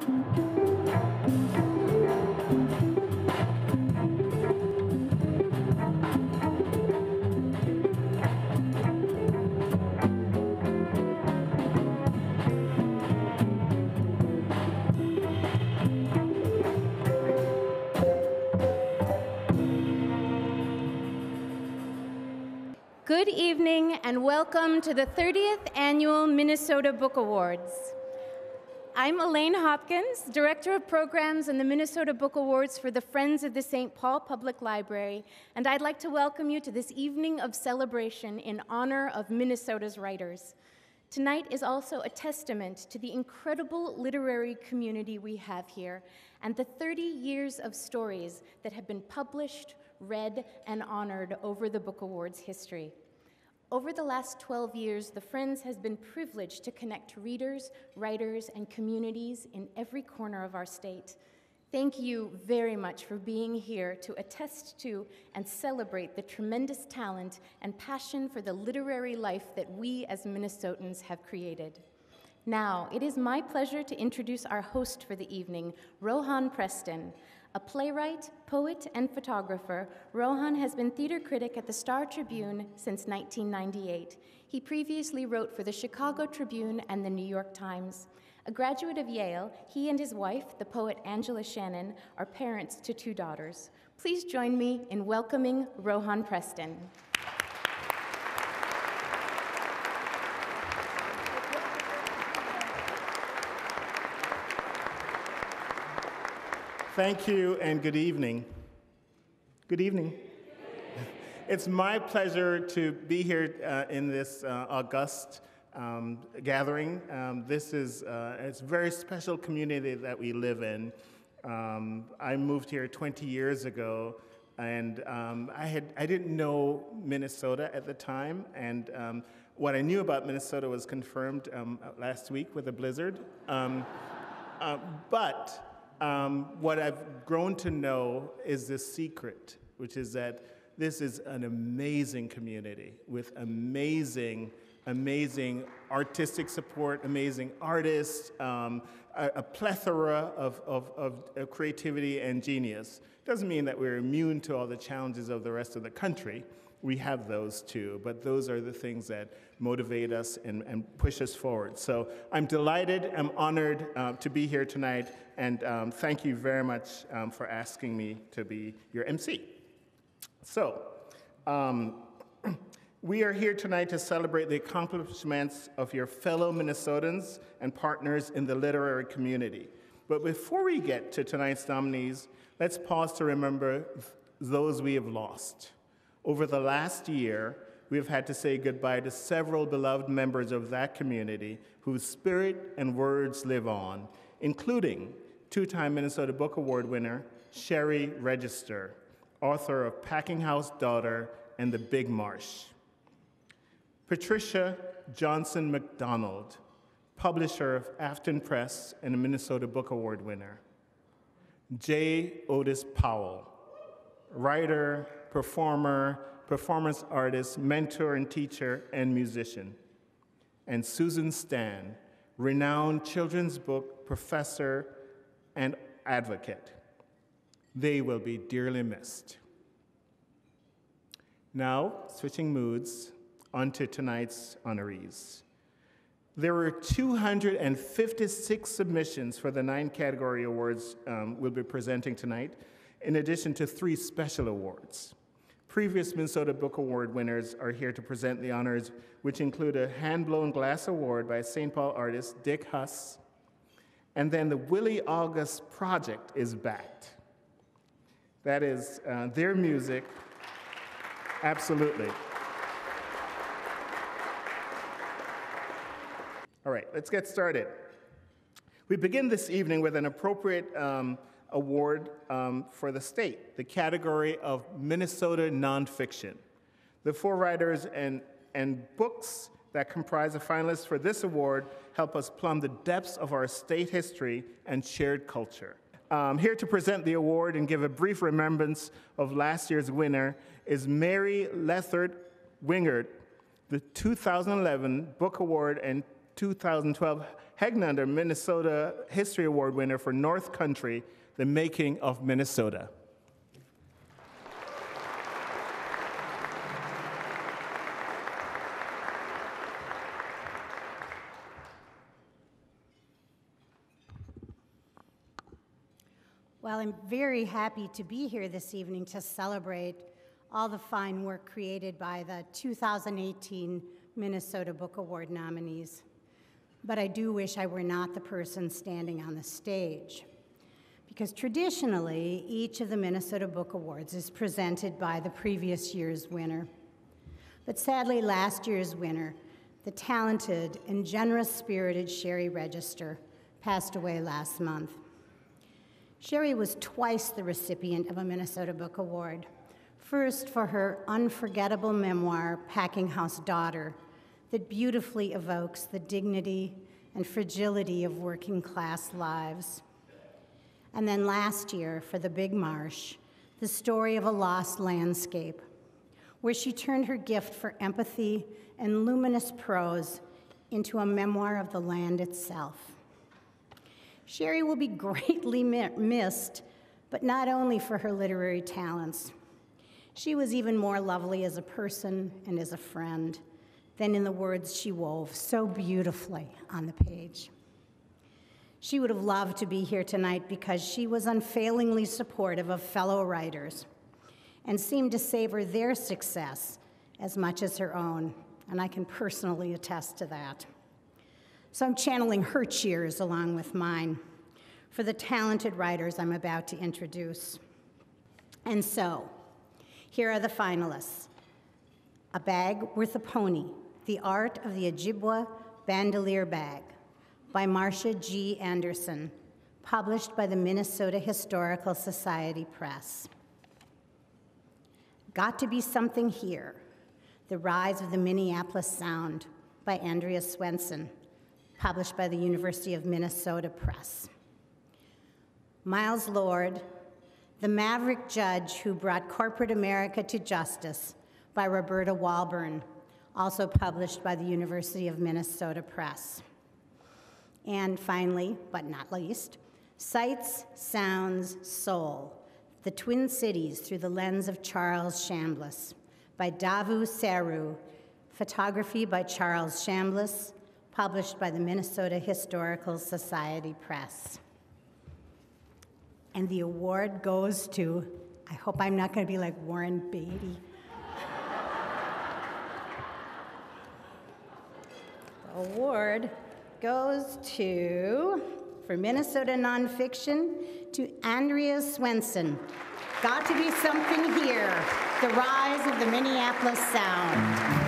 Good evening and welcome to the 30th Annual Minnesota Book Awards. I'm Elaine Hopkins, Director of Programs in the Minnesota Book Awards for the Friends of the St. Paul Public Library, and I'd like to welcome you to this evening of celebration in honor of Minnesota's writers. Tonight is also a testament to the incredible literary community we have here and the 30 years of stories that have been published, read, and honored over the Book Awards history. Over the last 12 years, the Friends has been privileged to connect readers, writers, and communities in every corner of our state. Thank you very much for being here to attest to and celebrate the tremendous talent and passion for the literary life that we as Minnesotans have created. Now, it is my pleasure to introduce our host for the evening, Rohan Preston. A playwright, poet, and photographer, Rohan has been theater critic at the Star Tribune since 1998. He previously wrote for the Chicago Tribune and the New York Times. A graduate of Yale, he and his wife, the poet Angela Shannon, are parents to two daughters. Please join me in welcoming Rohan Preston. Thank you and good evening. Good evening. It's my pleasure to be here uh, in this uh, august um, gathering. Um, this is uh, it's a very special community that we live in. Um, I moved here 20 years ago, and um, I had I didn't know Minnesota at the time, and um, what I knew about Minnesota was confirmed um, last week with a blizzard. Uh, but um, what I've grown to know is this secret, which is that this is an amazing community with amazing, amazing artistic support, amazing artists, um, a, a, plethora of, of, of, of creativity and genius. Doesn't mean that we're immune to all the challenges of the rest of the country. We have those too, but those are the things that motivate us and, and push us forward. So I'm delighted, I'm honored uh, to be here tonight, and um, thank you very much um, for asking me to be your MC. So, um, we are here tonight to celebrate the accomplishments of your fellow Minnesotans and partners in the literary community. But before we get to tonight's nominees, let's pause to remember those we have lost. Over the last year, we have had to say goodbye to several beloved members of that community whose spirit and words live on, including two time Minnesota Book Award winner Cheri Register, author of Packing House Daughter and The Big Marsh. Patricia Johnson McDonald, publisher of Afton Press and a Minnesota Book Award winner. J. Otis Powell, writer, performer, performance artist, mentor and teacher, and musician. And Susan Stan, renowned children's book professor and advocate. They will be dearly missed. Now, switching moods, onto tonight's honorees. There were 256 submissions for the nine category awards um, we'll be presenting tonight, in addition to three special awards. Previous Minnesota Book Award winners are here to present the honors, which include a hand-blown glass award by St. Paul artist Dick Huss, and then the Willie August Project is backed. That is uh, their music, absolutely. All right, let's get started. We begin this evening with an appropriate um, award um, for the state, the category of Minnesota nonfiction. The four writers and, and books that comprise the finalists for this award help us plumb the depths of our state history and shared culture. Um, here to present the award and give a brief remembrance of last year's winner is Mary Lethert Wingerd, the 2011 Book Award and 2012 Hognander, Minnesota History Award winner for North Country, The Making of Minnesota. Well, I'm very happy to be here this evening to celebrate all the fine work created by the 2018 Minnesota Book Award nominees. But I do wish I were not the person standing on the stage. Because traditionally, each of the Minnesota Book Awards is presented by the previous year's winner. But sadly, last year's winner, the talented and generous spirited Cheri Register, passed away last month. Cheri was twice the recipient of a Minnesota Book Award. First, for her unforgettable memoir, Packing House Daughter, that beautifully evokes the dignity and fragility of working class lives. And then last year, for The Big Marsh, the story of a lost landscape, where she turned her gift for empathy and luminous prose into a memoir of the land itself. Cheri will be greatly missed, but not only for her literary talents. She was even more lovely as a person and as a friend than in the words she wove so beautifully on the page. She would have loved to be here tonight because she was unfailingly supportive of fellow writers and seemed to savor their success as much as her own, and I can personally attest to that. So I'm channeling her cheers along with mine for the talented writers I'm about to introduce. And so, here are the finalists A Bag Worth a Pony, The Art of the Ojibwa Bandolier Bag by Marcia G. Anderson, published by the Minnesota Historical Society Press. Got to Be Something Here, The Rise of the Minneapolis Sound by Andrea Swensson, published by the University of Minnesota Press. Miles Lord, The Maverick Judge Who Brought Corporate America to Justice by Roberta Walburn, also published by the University of Minnesota Press. And finally, but not least, Sights, Sounds, Soul, The Twin Cities Through the Lens of Charles Chambliss by Davu Seru, photography by Charles Chambliss, published by the Minnesota Historical Society Press. And the award goes to, I hope I'm not going to be like Warren Beatty. award goes to, for Minnesota nonfiction, to Andrea Swensson. Got to be something here. The rise of the Minneapolis Sound.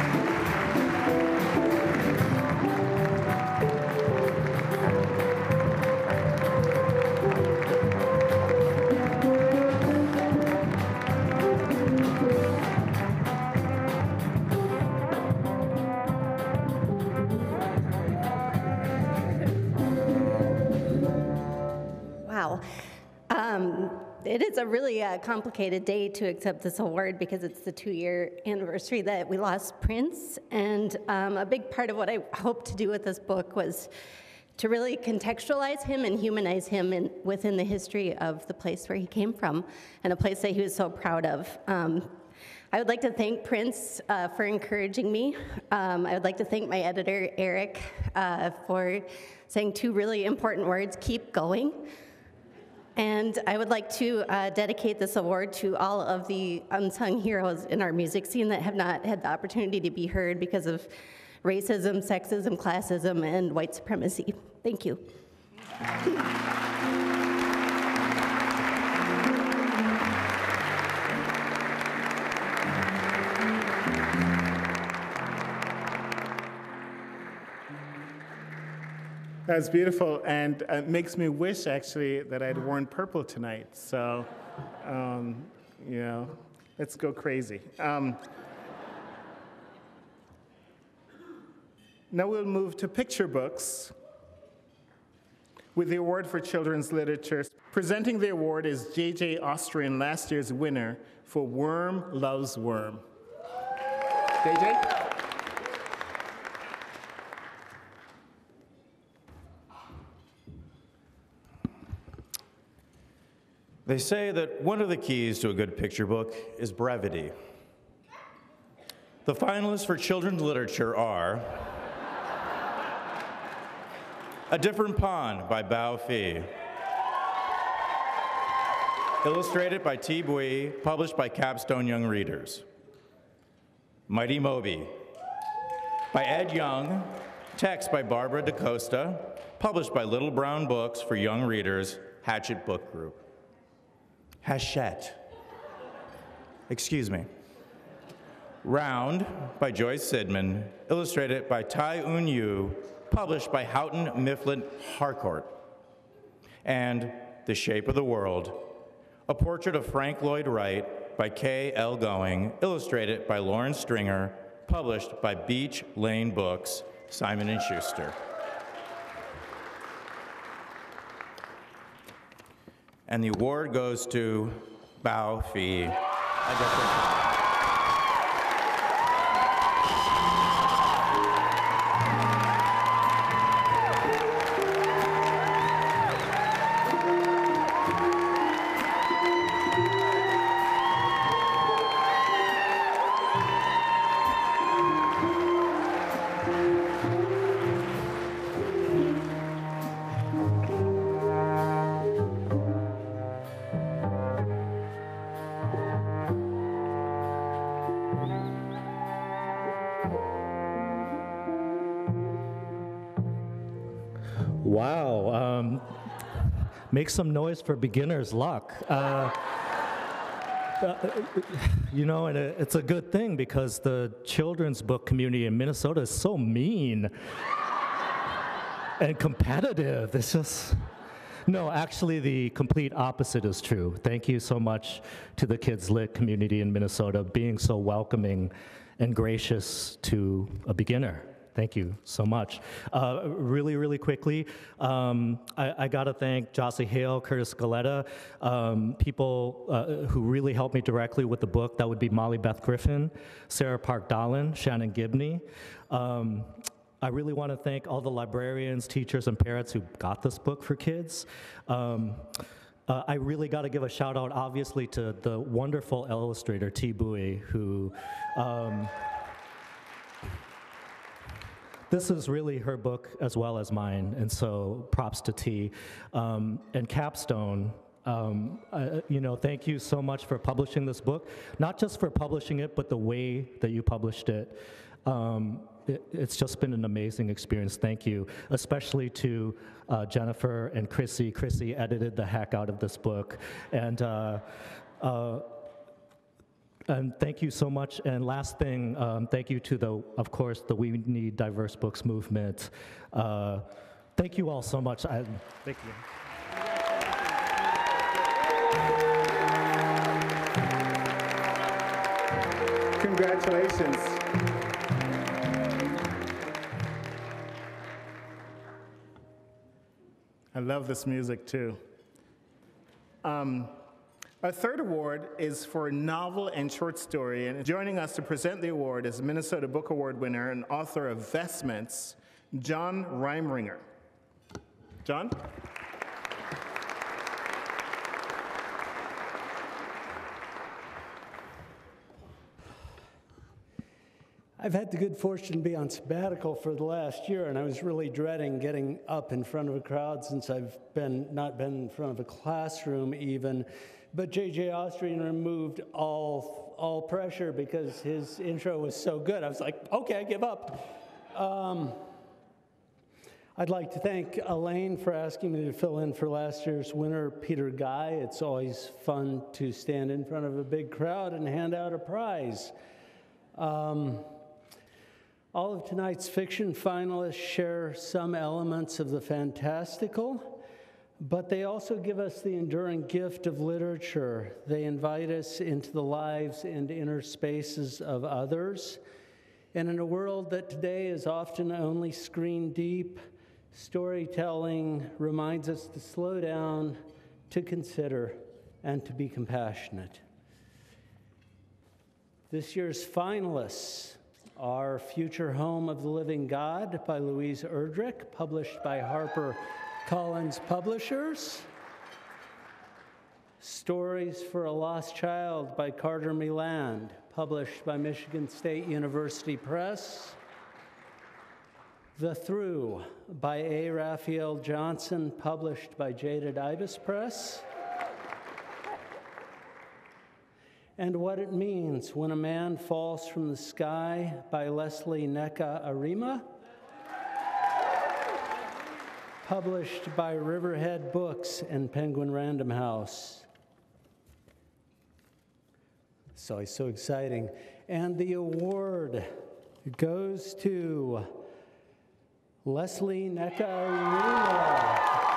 It is a really uh, complicated day to accept this award because it's the two-year anniversary that we lost Prince, and um, a big part of what I hoped to do with this book was to really contextualize him and humanize him in, within the history of the place where he came from and a place that he was so proud of. Um, I would like to thank Prince uh, for encouraging me. Um, I would like to thank my editor, Eric, uh, for saying two really important words keep going. And I would like to uh, dedicate this award to all of the unsung heroes in our music scene that have not had the opportunity to be heard because of racism, sexism, classism, and white supremacy. Thank you. That's beautiful, and it makes me wish actually that I'd worn purple tonight. So, um, you know, let's go crazy. Um, now we'll move to picture books with the award for children's literature. Presenting the award is J.J. Austrian, last year's winner for Worm Loves Worm. J.J.? They say that one of the keys to a good picture book is brevity. The finalists for children's literature are A Different Pond by Bao Phi, illustrated by Thi Bui, published by Capstone Young Readers. Mighty Moby by Ed Young, text by Barbara DaCosta, published by Little Brown Books for Young Readers, Hatchet Book Group. Hachette. Excuse me. Round by Joyce Sidman, illustrated by Taeeun Yoo, published by Houghton Mifflin Harcourt. And The Shape of the World, a portrait of Frank Lloyd Wright by K. L. Going, illustrated by Lauren Stringer, published by Beach Lane Books, Simon & Schuster. And the award goes to Bao Phi. Make some noise for beginner's luck. Uh, uh, you know, and it's a good thing because the children's book community in Minnesota is so mean and competitive. It's just. No, actually, the complete opposite is true. Thank you so much to the Kids Lit community in Minnesota being so welcoming and gracious to a beginner. Thank you so much. Uh, really, really quickly, um, I, I got to thank Jossie Hale, Curtis Galetta, um, people uh, who really helped me directly with the book. That would be Molly Beth Griffin, Sarah Park Dahlen, Shannon Gibney. Um, I really want to thank all the librarians, teachers, and parents who got this book for kids. Um, uh, I really got to give a shout out, obviously, to the wonderful illustrator Thi Bui, who. This is really her book as well as mine, and so props to T. Um, and Capstone, um, uh, you know, thank you so much for publishing this book. Not just for publishing it, but the way that you published it. Um, it it's just been an amazing experience. Thank you, especially to uh, Jennifer and Chrissy. Chrissy edited the heck out of this book, and. Uh, and thank you so much. And last thing, um, thank you to the, of course, the We Need Diverse Books movement. Uh, thank you all so much. I, thank you. Congratulations. I love this music too. Um, our third award is for a novel and short story, and joining us to present the award is Minnesota Book Award winner and author of Vestments, John Reimringer. John? I've had the good fortune to be on sabbatical for the last year, and I was really dreading getting up in front of a crowd since I've been not been in front of a classroom even. But J.J. Austrian removed all, all pressure because his intro was so good. I was like, okay, I give up. Um, I'd like to thank Elaine for asking me to fill in for last year's winner, Peter Geye. It's always fun to stand in front of a big crowd and hand out a prize. Um, all of tonight's fiction finalists share some elements of the fantastical but they also give us the enduring gift of literature. They invite us into the lives and inner spaces of others. And in a world that today is often only screen deep, storytelling reminds us to slow down, to consider, and to be compassionate. This year's finalists are Future Home of the Living God by Louise Erdrich, published by Harper Collins Publishers. Stories for a Lost Child by Carter Meland, published by Michigan State University Press. The Through by A. Raphael Johnson, published by Jaded Ibis Press. And What It Means When a Man Falls from the Sky by Leslie Nneka Arimah, published by Riverhead Books and Penguin Random House. So it's so exciting. And the award goes to Leslie Nneka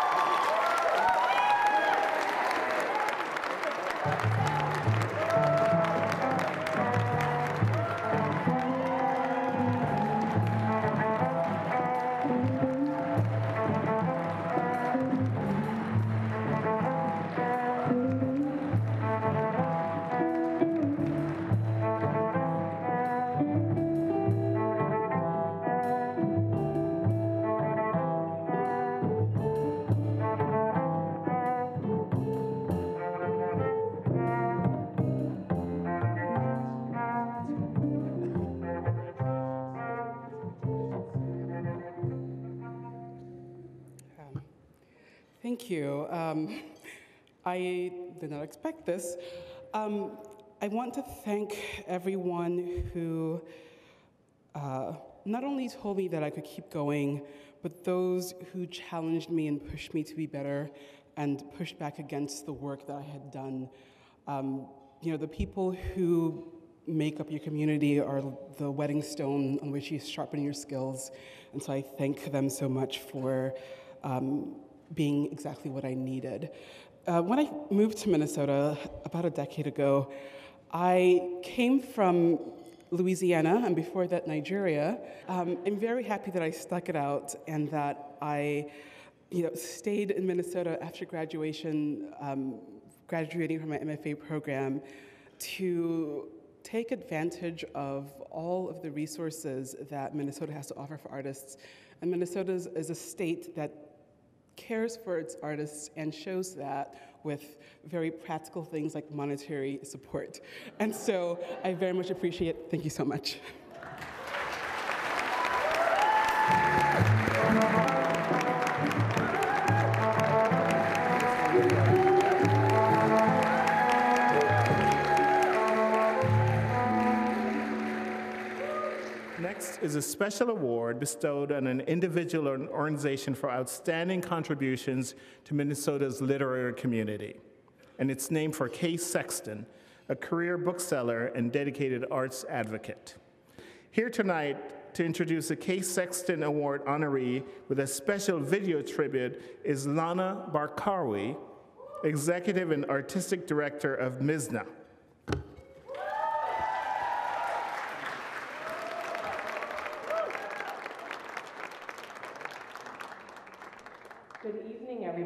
I did not expect this. Um, I want to thank everyone who uh, not only told me that I could keep going, but those who challenged me and pushed me to be better and pushed back against the work that I had done. Um, you know, the people who make up your community are the wedding stone on which you sharpen your skills. And so I thank them so much for um, being exactly what I needed. Uh, when I moved to Minnesota about a decade ago, I came from Louisiana and before that Nigeria. Um, I'm very happy that I stuck it out and that I you know, stayed in Minnesota after graduation, um, graduating from my MFA program, to take advantage of all of the resources that Minnesota has to offer for artists. And Minnesota is a state that cares for its artists and shows that with very practical things like monetary support. And so I very much appreciate it. Thank you so much. Is a special award bestowed on an individual or an organization for outstanding contributions to Minnesota's literary community. And it's named for Kay Sexton, a career bookseller and dedicated arts advocate. Here tonight to introduce the Kay Sexton Award honoree with a special video tribute is Lana Barkawi, Executive and Artistic Director of Mizna.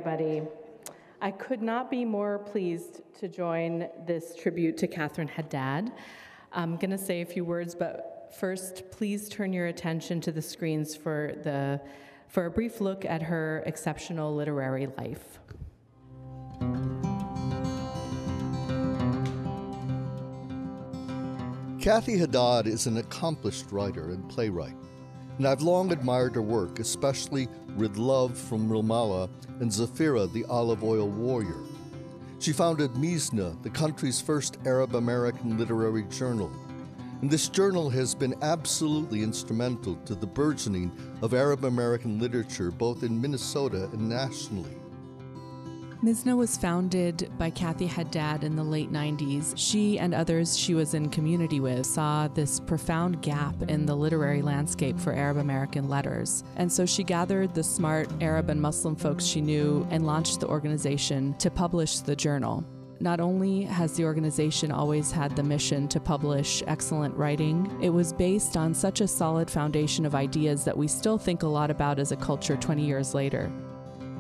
Everybody. I could not be more pleased to join this tribute to Kathryn Haddad. I'm going to say a few words, but first, please turn your attention to the screens for, the, for a brief look at her exceptional literary life. Kathy Haddad is an accomplished writer and playwright and I've long admired her work, especially with Love from Ramallah and Zafira, the olive oil warrior. She founded Mizna, the country's first Arab American literary journal. And this journal has been absolutely instrumental to the burgeoning of Arab American literature both in Minnesota and nationally. Mizna was founded by Kathy Haddad in the late 90s. She and others she was in community with saw this profound gap in the literary landscape for Arab American letters. And so she gathered the smart Arab and Muslim folks she knew and launched the organization to publish the journal. Not only has the organization always had the mission to publish excellent writing, it was based on such a solid foundation of ideas that we still think a lot about as a culture 20 years later.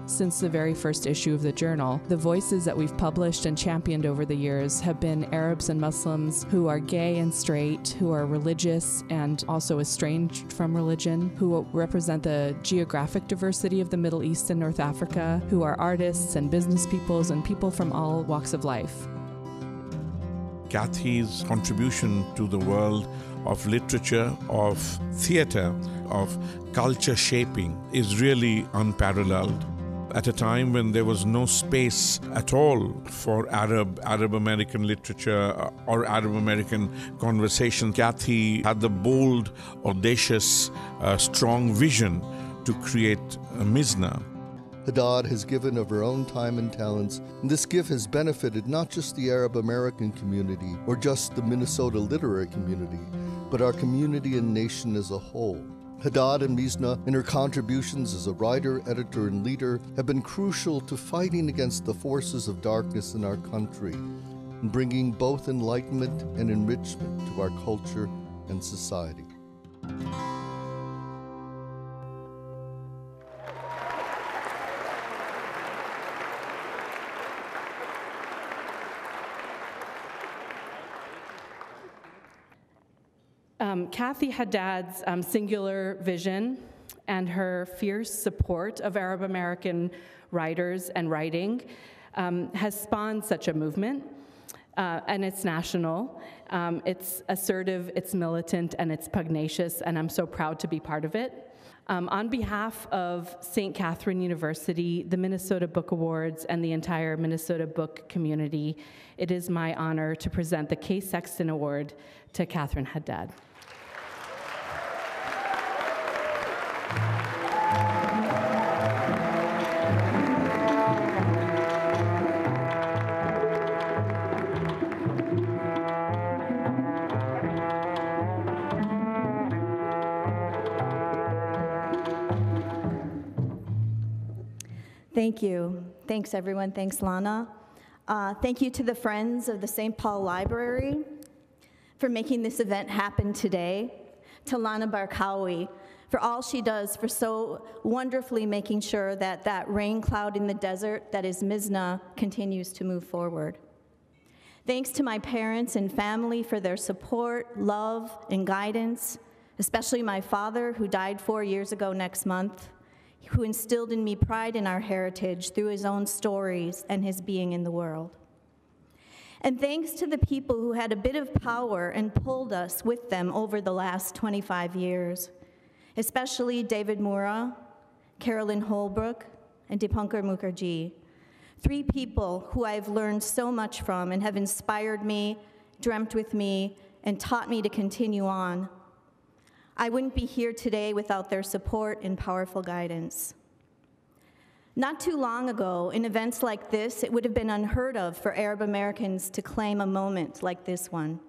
Since the very first issue of the journal, the voices that we've published and championed over the years have been Arabs and Muslims who are gay and straight, who are religious and also estranged from religion, who represent the geographic diversity of the Middle East and North Africa, who are artists and business peoples and people from all walks of life. Kathy's contribution to the world of literature, of theater, of culture shaping is really unparalleled. At a time when there was no space at all for Arab, Arab American literature or Arab American conversation, Kathy had the bold, audacious, uh, strong vision to create a Mizna. Haddad has given of her own time and talents, and this gift has benefited not just the Arab American community or just the Minnesota literary community, but our community and nation as a whole. Haddad and Mizna, in her contributions as a writer, editor, and leader, have been crucial to fighting against the forces of darkness in our country and bringing both enlightenment and enrichment to our culture and society. Um, Kathy Haddad's um, singular vision and her fierce support of Arab American writers and writing um, has spawned such a movement. Uh, and it's national, um, it's assertive, it's militant, and it's pugnacious, and I'm so proud to be part of it. Um, on behalf of St. Catherine University, the Minnesota Book Awards, and the entire Minnesota book community, it is my honor to present the Kay Sexton Award to Kathryn Haddad. Thank you. Thanks, everyone. Thanks, Lana. Uh, thank you to the Friends of the St. Paul Library for making this event happen today, to Lana Barkawi for all she does for so wonderfully making sure that that rain cloud in the desert that is Mizna continues to move forward. Thanks to my parents and family for their support, love, and guidance, especially my father, who died four years ago next month who instilled in me pride in our heritage through his own stories and his being in the world. And thanks to the people who had a bit of power and pulled us with them over the last 25 years, especially David Mura, Carolyn Holbrook, and Dipankar Mukherjee, three people who I've learned so much from and have inspired me, dreamt with me, and taught me to continue on I wouldn't be here today without their support and powerful guidance. Not too long ago, in events like this, it would have been unheard of for Arab Americans to claim a moment like this one.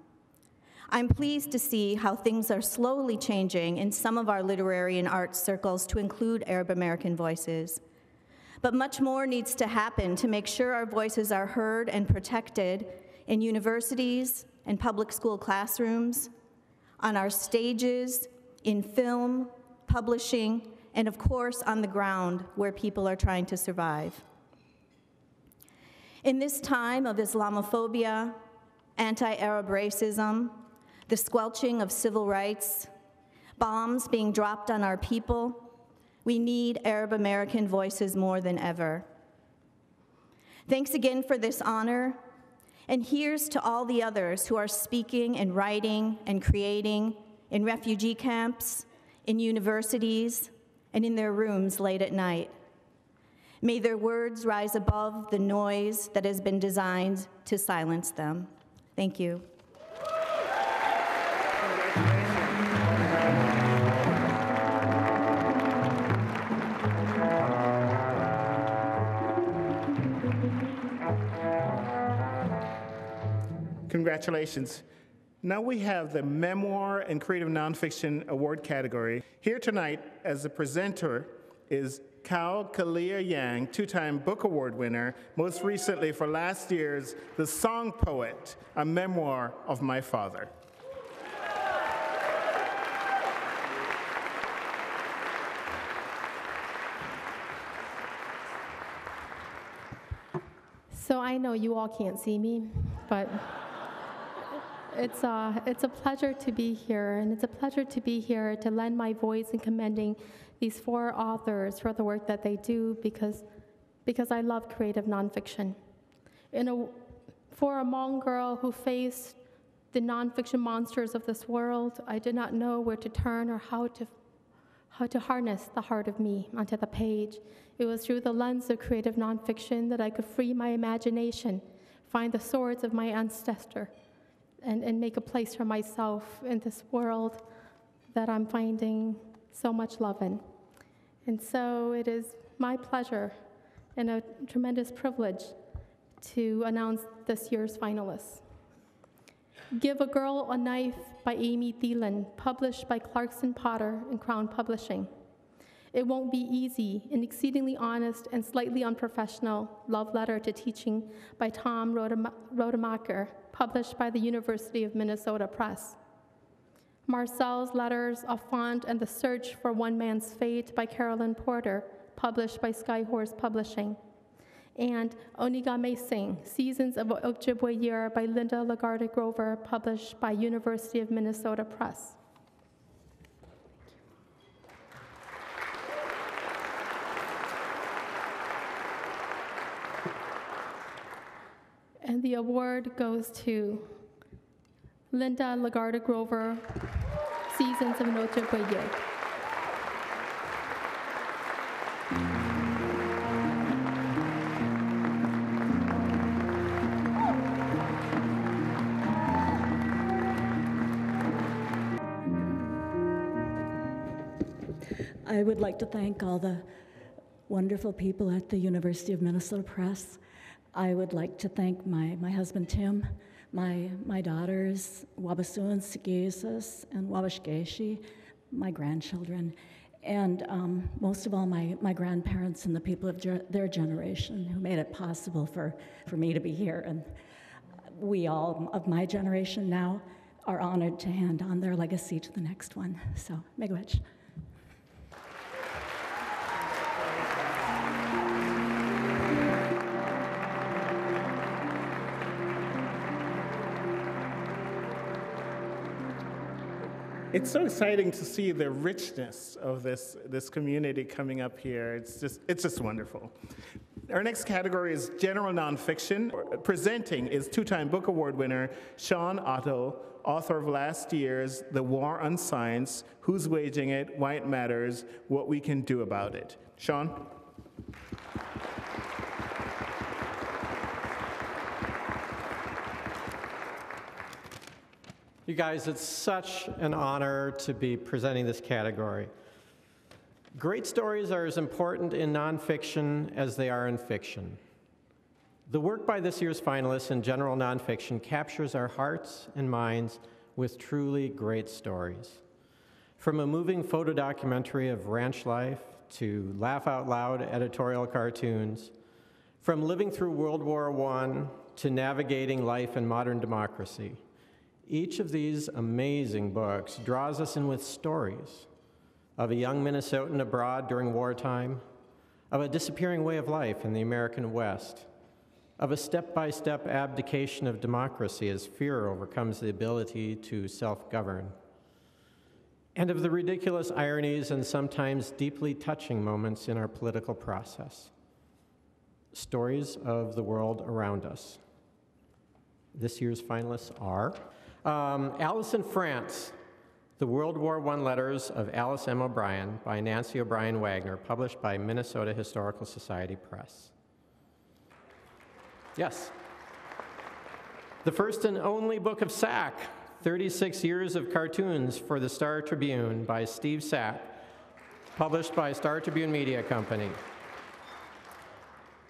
I'm pleased to see how things are slowly changing in some of our literary and arts circles to include Arab American voices. But much more needs to happen to make sure our voices are heard and protected in universities and public school classrooms, on our stages, in film, publishing, and of course on the ground where people are trying to survive. In this time of Islamophobia, anti Arab racism, the squelching of civil rights, bombs being dropped on our people, we need Arab American voices more than ever. Thanks again for this honor, and here's to all the others who are speaking and writing and creating in refugee camps, in universities, and in their rooms late at night. May their words rise above the noise that has been designed to silence them. Thank you. Congratulations. Now we have the Memoir and Creative Nonfiction Award category. Here tonight, as the presenter, is Kao Kalia Yang, two time Book Award winner, most recently for last year's The Song Poet, a memoir of my father. So I know you all can't see me, but it's, uh, it's a pleasure to be here, and it's a pleasure to be here to lend my voice in commending these four authors for the work that they do because, because I love creative nonfiction. In a, for a Hmong girl who faced the nonfiction monsters of this world, I did not know where to turn or how to, how to harness the heart of me onto the page. It was through the lens of creative nonfiction that I could free my imagination, find the swords of my ancestor, and, and make a place for myself in this world that I'm finding so much love in. And so it is my pleasure and a tremendous privilege to announce this year's finalists. Give a Girl a Knife by Amy Thielen, published by Clarkson Potter and Crown Publishing. It Won't Be Easy, an exceedingly honest and slightly unprofessional love letter to teaching by Tom Rademacher, published by the University of Minnesota Press. Marcel's Letters of Font and the Search for One Man's Fate by Carolyn Porter, published by Skyhorse Publishing. And Onigamiising, Seasons of Ojibwe Year by Linda LeGarde Grover, published by University of Minnesota Press. And the award goes to Linda LeGarde Grover, Seasons of Noche. I would like to thank all the wonderful people at the University of Minnesota Press. I would like to thank my, my husband Tim, my, my daughters, Wabasun, Sigesis, and Wabashgeshi, my grandchildren, and um, most of all, my, my grandparents and the people of ge- their generation who made it possible for, for me to be here. And we all of my generation now are honored to hand on their legacy to the next one. So, Miigwech. It's so exciting to see the richness of this, this community coming up here. It's just, it's just wonderful. Our next category is general nonfiction. Presenting is two time book award winner Shawn Otto, author of last year's The War on Science Who's Waging It, Why It Matters, What We Can Do About It. Shawn? You guys, it's such an honor to be presenting this category. Great stories are as important in nonfiction as they are in fiction. The work by this year's finalists in general nonfiction captures our hearts and minds with truly great stories. From a moving photo documentary of ranch life to laugh out loud editorial cartoons, from living through World War I to navigating life in modern democracy. Each of these amazing books draws us in with stories of a young Minnesotan abroad during wartime, of a disappearing way of life in the American West, of a step by step abdication of democracy as fear overcomes the ability to self govern, and of the ridiculous ironies and sometimes deeply touching moments in our political process. Stories of the world around us. This year's finalists are um, Alice in France, The World War I Letters of Alice M. O'Brien by Nancy O'Brien Wagner, published by Minnesota Historical Society Press. Yes. The first and only book of Sack, 36 Years of Cartoons for the Star Tribune by Steve Sack, published by Star Tribune Media Company.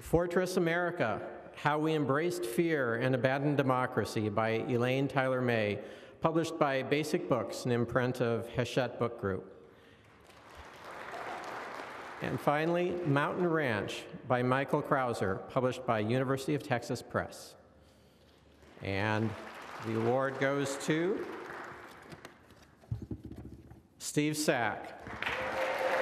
Fortress America, how We Embraced Fear and Abandoned Democracy by Elaine Tyler May, published by Basic Books, an imprint of Hachette Book Group. And finally, Mountain Ranch by Michael Crouser, published by University of Texas Press. And the award goes to Steve Sack.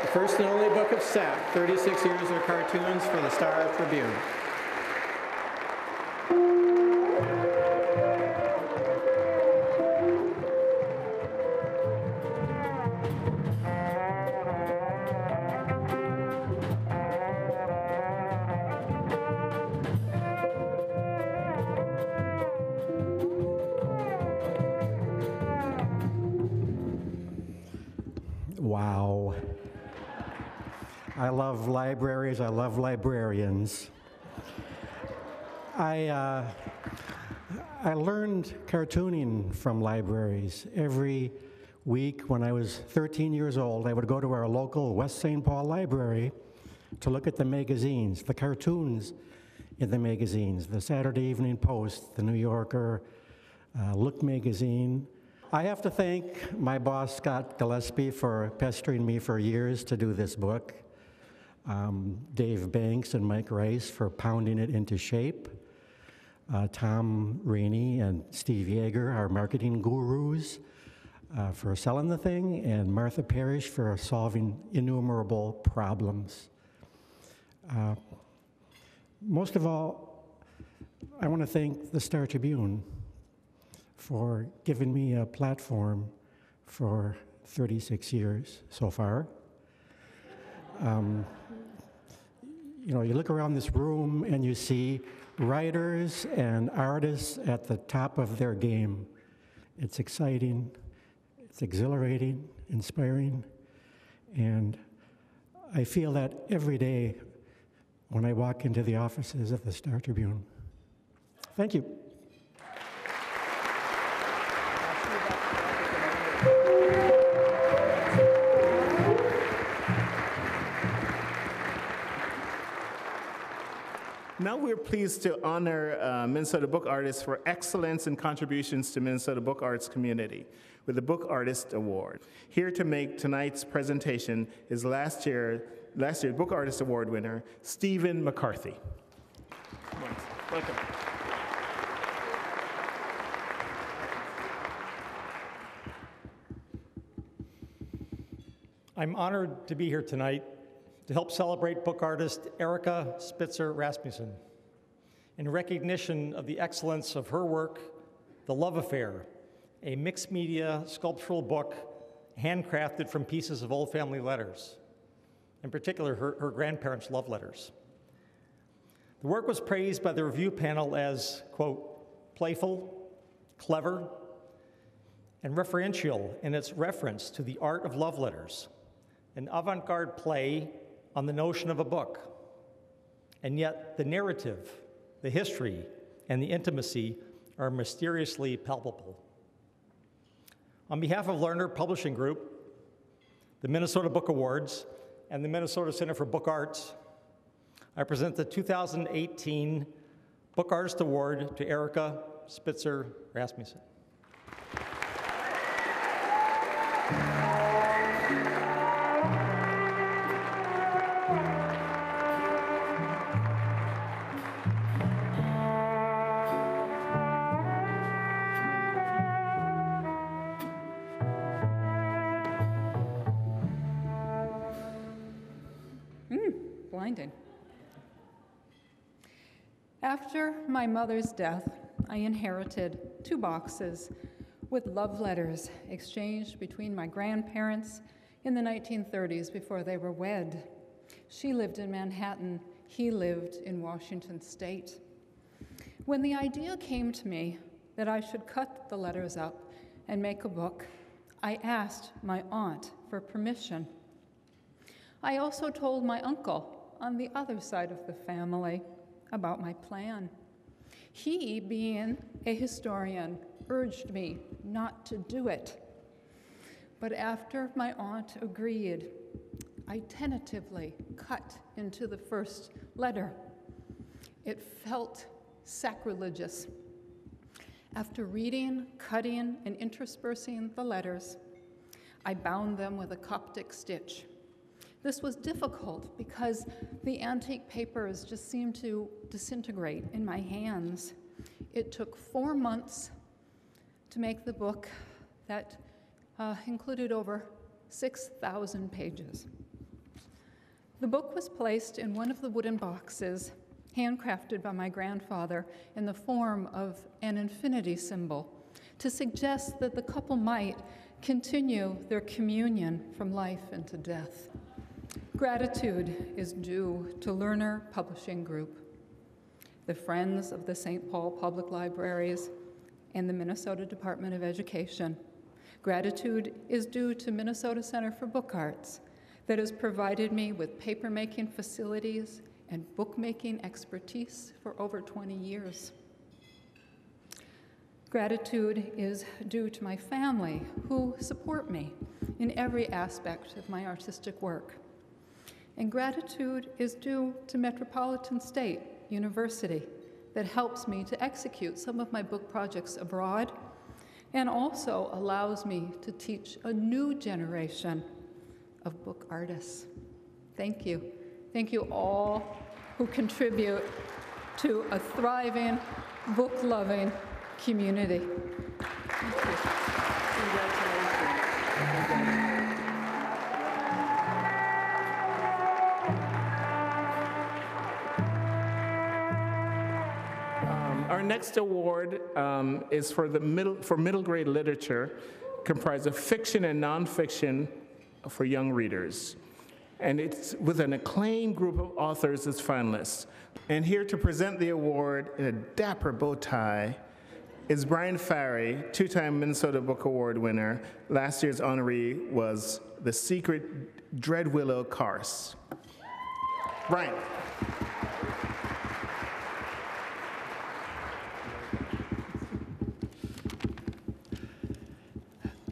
The first and only book of Sack, 36 Years of Cartoons for the Star Tribune. I love libraries, I love librarians. I, uh, I learned cartooning from libraries. Every week when I was 13 years old, I would go to our local West St. Paul library to look at the magazines, the cartoons in the magazines, the Saturday Evening Post, the New Yorker, uh, Look magazine. I have to thank my boss, Scott Gillespie, for pestering me for years to do this book. Um, Dave Banks and Mike Rice for pounding it into shape. Uh, Tom Rainey and Steve Yeager, our marketing gurus, uh, for selling the thing, and Martha Parrish for solving innumerable problems. Uh, most of all, I want to thank the Star Tribune for giving me a platform for 36 years so far. Um, you know, you look around this room and you see writers and artists at the top of their game. It's exciting, it's exhilarating, inspiring, and I feel that every day when I walk into the offices of the Star Tribune. Thank you. Now we're pleased to honor uh, Minnesota book artists for excellence and contributions to Minnesota book arts community with the Book Artist Award. Here to make tonight's presentation is last year last year's Book Artist Award winner, Stephen McCarthy. Welcome. I'm honored to be here tonight to help celebrate book artist Erica Spitzer Rasmussen in recognition of the excellence of her work, The Love Affair, a mixed media sculptural book handcrafted from pieces of old family letters, in particular her, her grandparents' love letters. The work was praised by the review panel as, quote, playful, clever, and referential in its reference to the art of love letters, an avant garde play on the notion of a book. And yet, the narrative, the history, and the intimacy are mysteriously palpable. On behalf of Lerner Publishing Group, the Minnesota Book Awards, and the Minnesota Center for Book Arts, I present the 2018 Book Artist Award to Erica Spitzer Rasmussen. After my mother's death, I inherited two boxes with love letters exchanged between my grandparents in the 1930s before they were wed. She lived in Manhattan, he lived in Washington state. When the idea came to me that I should cut the letters up and make a book, I asked my aunt for permission. I also told my uncle on the other side of the family about my plan. He, being a historian, urged me not to do it. But after my aunt agreed, I tentatively cut into the first letter. It felt sacrilegious. After reading, cutting, and interspersing the letters, I bound them with a Coptic stitch. This was difficult because the antique papers just seemed to disintegrate in my hands. It took four months to make the book that uh, included over 6,000 pages. The book was placed in one of the wooden boxes handcrafted by my grandfather in the form of an infinity symbol to suggest that the couple might continue their communion from life into death. Gratitude is due to Lerner Publishing Group, the Friends of the St. Paul Public Libraries, and the Minnesota Department of Education Gratitude is due to Minnesota Center for Book Arts that has provided me with papermaking facilities and bookmaking expertise for over 20 years. Gratitude is due to my family who support me in every aspect of my artistic work. And gratitude is due to Metropolitan State University that helps me to execute some of my book projects abroad and also allows me to teach a new generation of book artists. Thank you. Thank you all who contribute to a thriving, book loving community. Next award um, is for the middle for middle grade literature, comprised of fiction and nonfiction for young readers. And it's with an acclaimed group of authors as finalists. And here to present the award in a dapper bow tie is Brian Farrey, two time Minnesota Book Award winner. Last year's honoree was The Secret Dreadwillow Carse. Brian.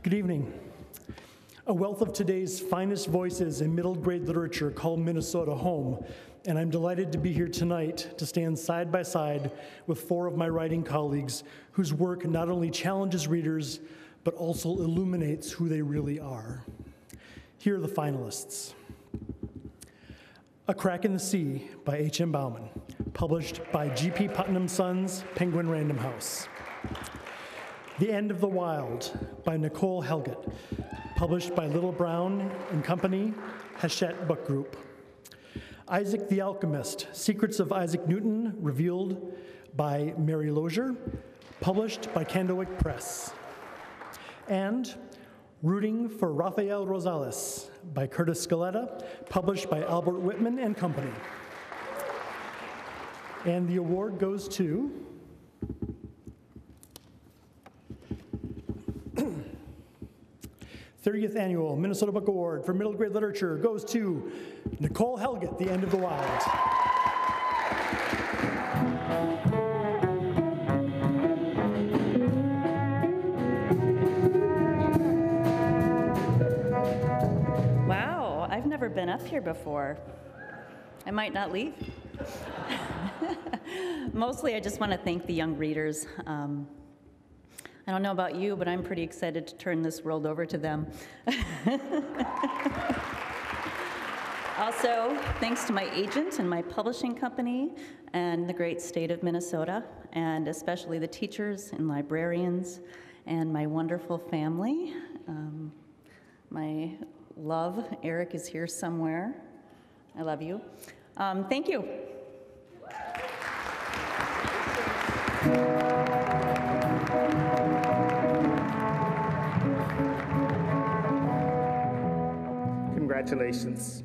Good evening. A wealth of today's finest voices in middle grade literature call Minnesota home, and I'm delighted to be here tonight to stand side by side with four of my writing colleagues whose work not only challenges readers, but also illuminates who they really are. Here are the finalists A Crack in the Sea by H.M. Bouwman, published by G.P. Putnam Sons, Penguin Random House. The End of the Wild by Nicole Helget, published by Little Brown and Company, Hachette Book Group. Isaac the Alchemist, Secrets of Isaac Newton, revealed by Mary Losure, published by Candlewick Press. And Rooting for Rafael Rosales by Kurtis Scaletta, published by Albert Whitman and Company. And the award goes to 30th Annual Minnesota Book Award for Middle Grade Literature goes to Nicole Helget, The End of the Wild. Wow, I've never been up here before. I might not leave. Mostly, I just want to thank the young readers. Um, I don't know about you, but I'm pretty excited to turn this world over to them. also, thanks to my agent and my publishing company and the great state of Minnesota, and especially the teachers and librarians and my wonderful family. Um, my love, Eric is here somewhere. I love you. Um, thank you. Congratulations.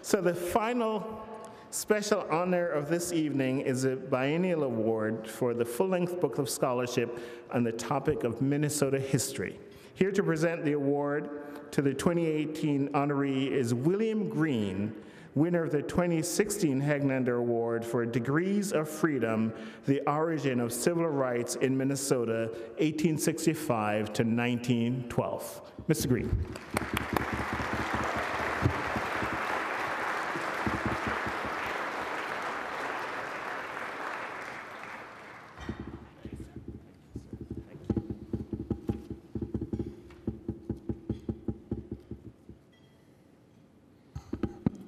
So, the final special honor of this evening is a biennial award for the full length book of scholarship on the topic of Minnesota history. Here to present the award to the 2018 honoree is William Green, winner of the 2016 Hognander Award for Degrees of Freedom The Origin of Civil Rights in Minnesota, 1865 to 1912. Mr. Green.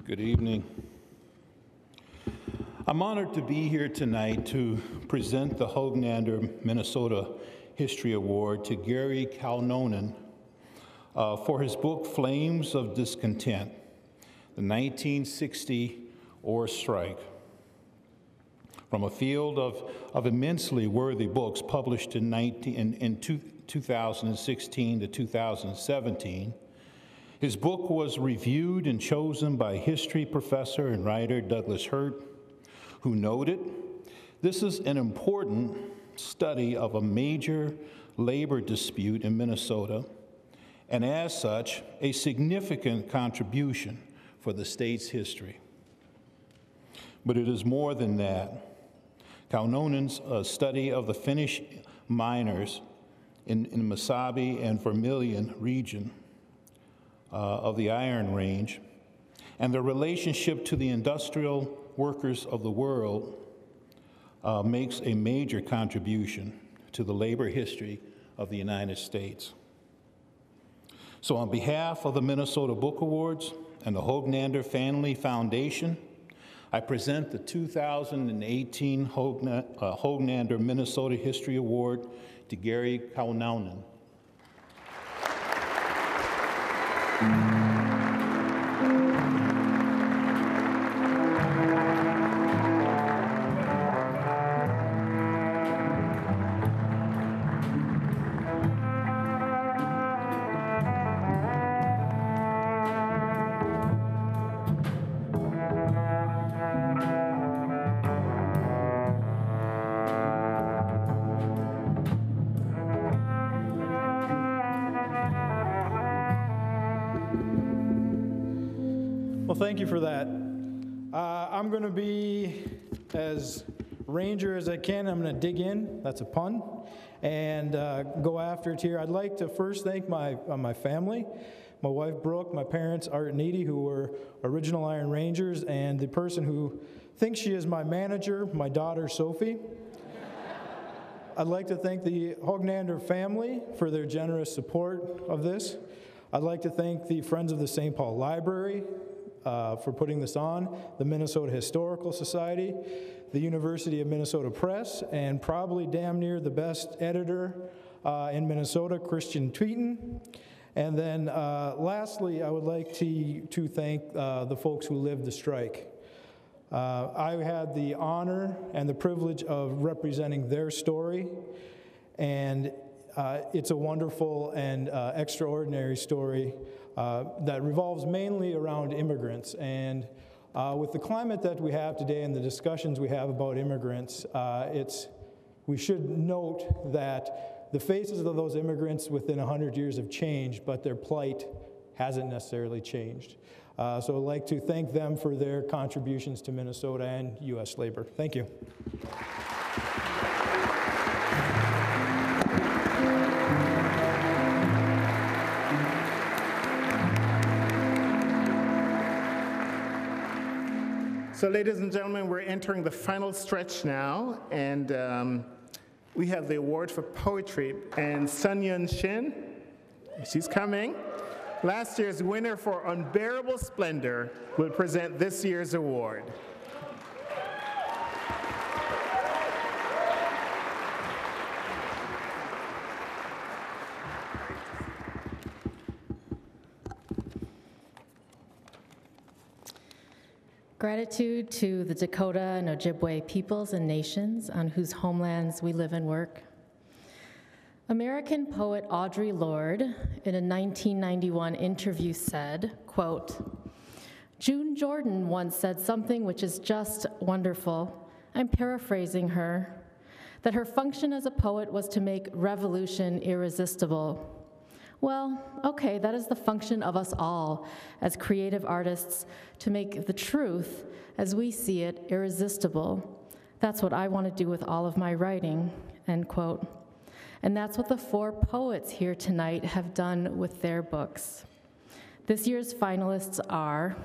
Good evening. I'm honored to be here tonight to present the Hognander Minnesota History Award to Gary Kaunonen uh, for his book Flames of Discontent, the 1960 Ore Strike. From a field of, of immensely worthy books published in, 19, in, in two, 2016 to 2017, his book was reviewed and chosen by history professor and writer Douglas Hurt, who noted this is an important study of a major labor dispute in Minnesota and as such, a significant contribution for the state's history. But it is more than that. Kaunonen's uh, study of the Finnish miners in, in Mesabi and Vermilion region uh, of the Iron Range and their relationship to the industrial workers of the world uh, makes a major contribution to the labor history of the United States. So, on behalf of the Minnesota Book Awards and the Hognander Family Foundation, I present the 2018 Hognander uh, Minnesota History Award to Gary Kaunonen. That's a pun. And uh, go after it here. I'd like to first thank my, uh, my family, my wife Brooke, my parents Art and Edie, who were original Iron Rangers, and the person who thinks she is my manager, my daughter Sophie. I'd like to thank the Hognander family for their generous support of this. I'd like to thank the Friends of the St. Paul Library, uh, for putting this on, the Minnesota Historical Society, the University of Minnesota Press, and probably damn near the best editor uh, in Minnesota, Kristian Tvedten. And then uh, lastly, I would like to, to thank uh, the folks who lived the strike. Uh, I had the honor and the privilege of representing their story, and uh, it's a wonderful and extraordinary story that revolves mainly around immigrants. And uh, with the climate that we have today and the discussions we have about immigrants, uh, it's, we should note that the faces of those immigrants within 100 years have changed, but their plight hasn't necessarily changed. Uh, so I'd like to thank them for their contributions to Minnesota and U.S. labor. Thank you. So, ladies and gentlemen, we're entering the final stretch now, and um, we have the award for poetry. And Sun Yung Shin, she's coming. Last year's winner for Unbearable Splendor will present this year's award. Gratitude to the Dakota and Ojibwe peoples and nations on whose homelands we live and work. American poet Audre Lorde, in a 1991 interview, said, quote, June Jordan once said something which is just wonderful. I'm paraphrasing her, that her function as a poet was to make revolution irresistible. Well, okay, that is the function of us all as creative artists to make the truth, as we see it, irresistible. That's what I want to do with all of my writing, end quote. And that's what the four poets here tonight have done with their books. This year's finalists are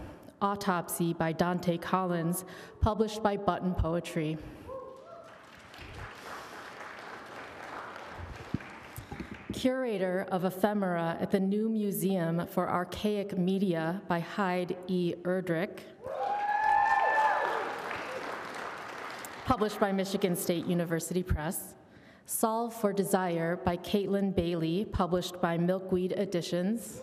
Autopsy by Donte Collins, published by Button Poetry. Curator of ephemera at the New Museum for Archaic Media by Heid E. Erdrich, published by Michigan State University Press. Solve for Desire by Caitlin Bailey, published by Milkweed Editions.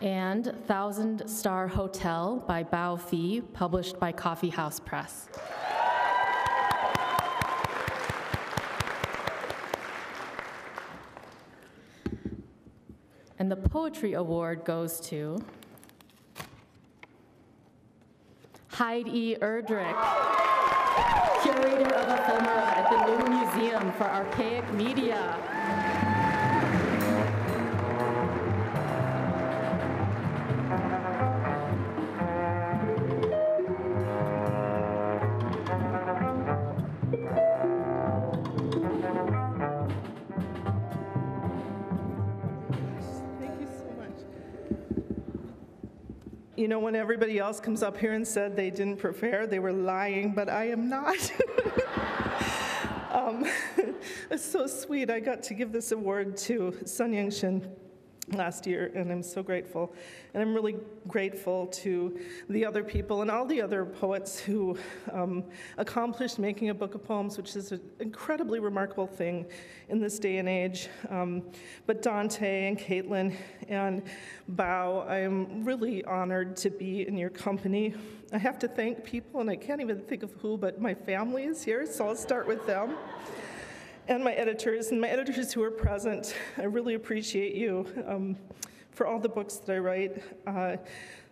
And Thousand Star Hotel by Bao Phi, published by Coffee House Press. And the Poetry Award goes to Heid E. Erdrich. curator of ephemera at the New Museum for Archaic Media. You know, when everybody else comes up here and said they didn't prepare, they were lying, but I am not. um, it's so sweet. I got to give this award to Sun Yung Shin last year, and I'm so grateful. And I'm really grateful to the other people and all the other poets who um, accomplished making a book of poems, which is an incredibly remarkable thing in this day and age. Um, but Donte and Caitlin and Bao, I am really honored to be in your company. I have to thank people, and I can't even think of who, but my family is here, so I'll start with them and my editors, and my editors who are present. I really appreciate you um, for all the books that I write. Uh,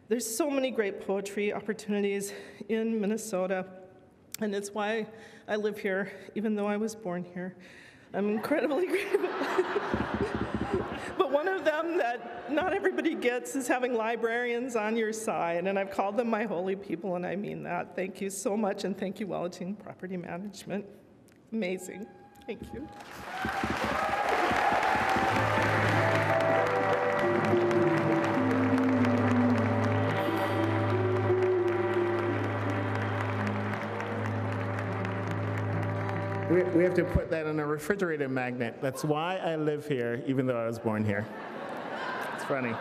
there's so many great poetry opportunities in Minnesota, and it's why I live here, even though I was born here. I'm incredibly grateful. but one of them that not everybody gets is having librarians on your side, and I've called them my holy people, and I mean that. Thank you so much, and thank you, Wellington Property Management. Amazing. Thank you. We, have to put that on a refrigerator magnet. That's why I live here, even though I was born here. It's funny.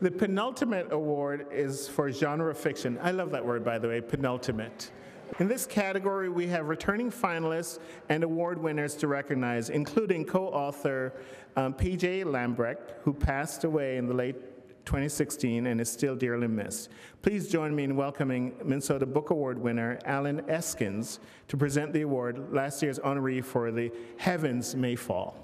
The penultimate award is for genre fiction. I love that word, by the way, penultimate. In this category, we have returning finalists and award winners to recognize, including co-author um, P.J. Lambrecht, who passed away in the late 2016 and is still dearly missed. Please join me in welcoming Minnesota Book Award winner Allen Eskens to present the award, last year's honoree for The Heavens May Fall.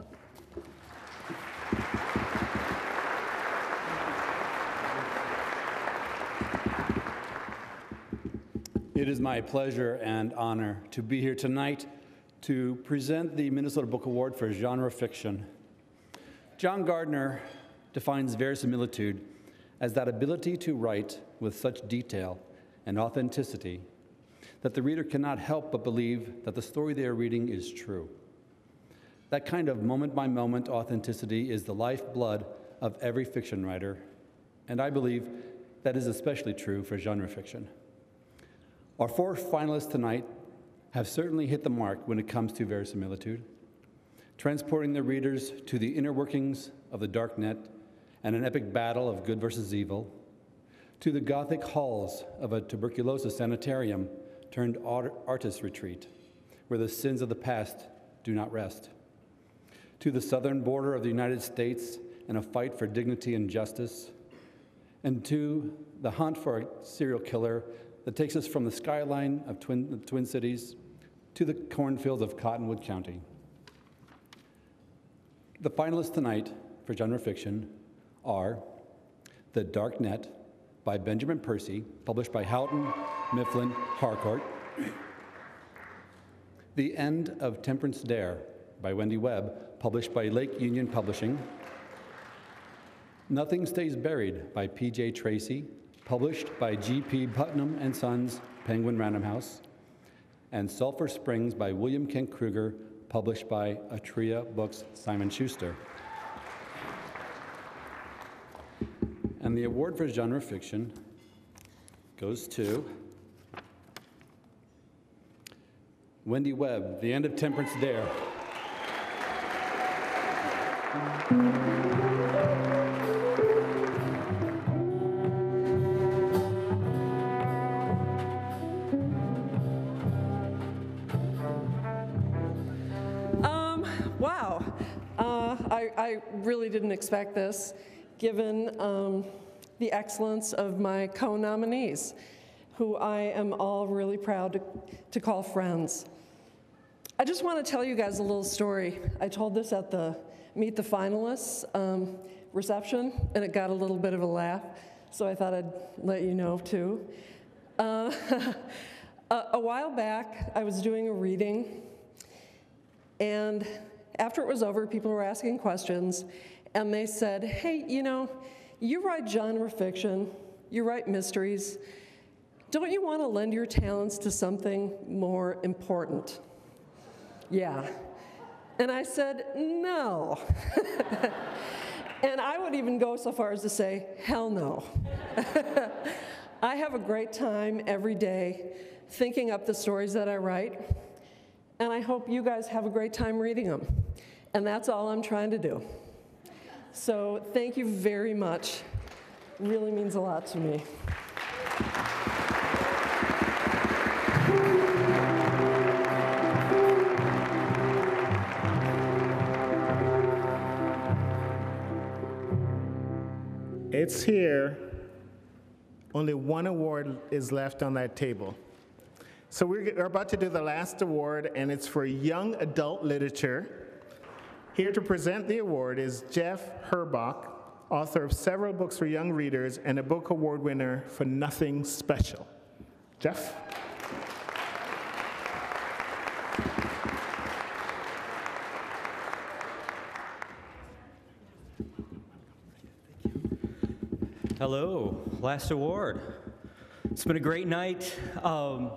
It is my pleasure and honor to be here tonight to present the Minnesota Book Award for Genre Fiction. John Gardner defines verisimilitude as that ability to write with such detail and authenticity that the reader cannot help but believe that the story they are reading is true. That kind of moment by moment authenticity is the lifeblood of every fiction writer, and I believe that is especially true for genre fiction. Our four finalists tonight have certainly hit the mark when it comes to verisimilitude, transporting the readers to the inner workings of the dark net and an epic battle of good versus evil, to the gothic halls of a tuberculosis sanitarium turned art- artist retreat, where the sins of the past do not rest, to the southern border of the United States and a fight for dignity and justice, and to the hunt for a serial killer that takes us from the skyline of Twin, the Twin Cities to the cornfields of Cottonwood County. The finalists tonight for genre fiction are The Dark Net by Benjamin Percy, published by Houghton, Mifflin, Harcourt. The End of Temperance Dare by Wendy Webb, published by Lake Union Publishing. Nothing Stays Buried by P.J. Tracy, published by G.P. Putnam and Sons, Penguin Random House. And Sulphur Springs by William Kent Krueger, published by Atria Books, Simon Schuster. And the award for genre fiction goes to Wendy Webb, The End of Temperance Dare. Expect this, given um, the excellence of my co nominees, who I am all really proud to, to call friends. I just want to tell you guys a little story. I told this at the Meet the Finalists um, reception, and it got a little bit of a laugh, so I thought I'd let you know too. Uh, a, a while back, I was doing a reading, and after it was over, people were asking questions, and they said, Hey, you know, you write genre fiction, you write mysteries. Don't you want to lend your talents to something more important? Yeah. And I said, No. and I would even go so far as to say, Hell no. I have a great time every day thinking up the stories that I write, and I hope you guys have a great time reading them. And that's all I'm trying to do. So thank you very much. Really means a lot to me. It's here. Only one award is left on that table. So we're about to do the last award, and it's for young adult literature. Here to present the award is Geoff Herbach, author of several books for young readers and a book award winner for Nothing Special. Geoff? Hello, last award. It's been a great night. Um,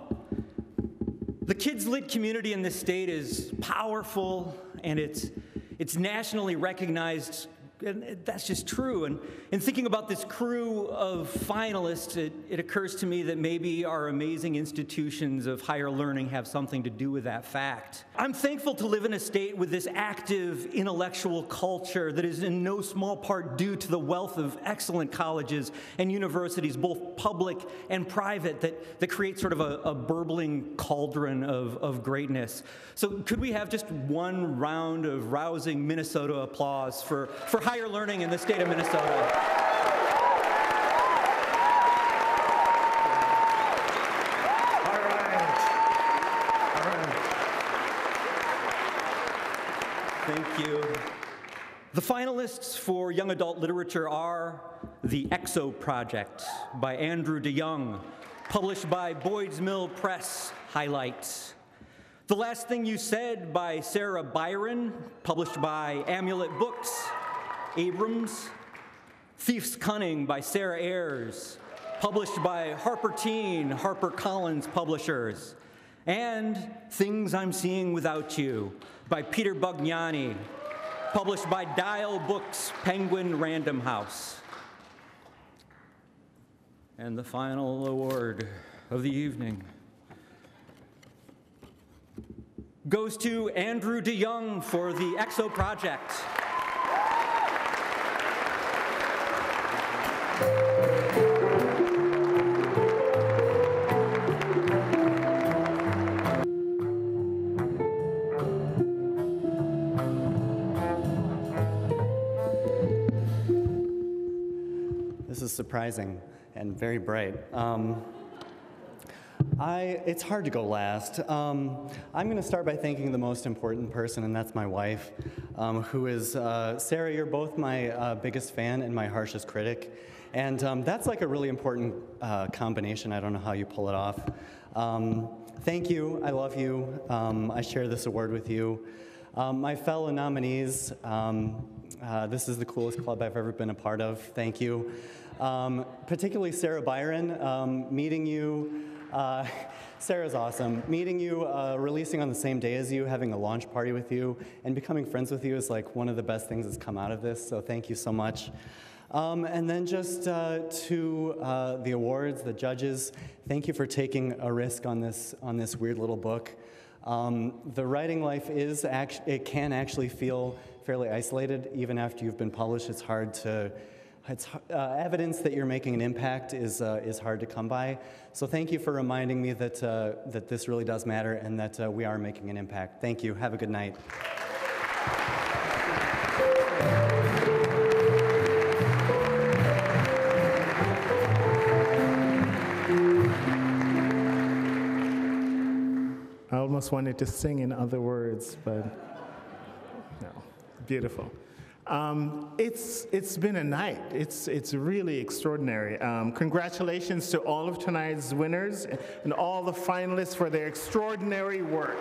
the kids lit community in this state is powerful and it's, it's nationally recognized and that's just true. And in thinking about this crew of finalists, it, it occurs to me that maybe our amazing institutions of higher learning have something to do with that fact. I'm thankful to live in a state with this active intellectual culture that is in no small part due to the wealth of excellent colleges and universities, both public and private, that, that create sort of a, a burbling cauldron of, of greatness. So, could we have just one round of rousing Minnesota applause for, for higher learning in the state of Minnesota? Thank you. The finalists for young adult literature are The EXO Project by Andrew DeYoung, published by Boyd's Mill Press, highlights. The Last Thing You Said by Sara Biren, published by Amulet Books, Abrams. Thief's Cunning by Sarah Ahiers, published by Harper Teen, HarperCollins Publishers. And Things I'm Seeing Without You by Peter Bognanni, published by Dial Books, Penguin Random House. And the final award of the evening goes to Andrew DeYoung for the EXO Project. Surprising and very bright. Um, I, it's hard to go last. Um, I'm going to start by thanking the most important person, and that's my wife, um, who is, uh, Sarah, you're both my uh, biggest fan and my harshest critic. And um, that's like a really important uh, combination. I don't know how you pull it off. Um, thank you. I love you. Um, I share this award with you. Um, my fellow nominees, uh, this is the coolest club I've ever been a part of. Thank you. Um, particularly Sara Biren, um, meeting you. Uh, Sara's awesome. Meeting you, uh, releasing on the same day as you, having a launch party with you, and becoming friends with you is like one of the best things that's come out of this. So thank you so much. Um, and then just uh, to uh, the awards, the judges, thank you for taking a risk on this on this weird little book. Um, the writing life is act- it can actually feel fairly isolated even after you've been published. It's hard to it's, uh, evidence that you're making an impact is, uh, is hard to come by. So thank you for reminding me that, uh, that this really does matter and that uh, we are making an impact. Thank you. Have a good night. I almost wanted to sing in other words, but no. Beautiful. Um, it's, it's been a night. It's, it's really extraordinary. Um, congratulations to all of tonight's winners and all the finalists for their extraordinary work.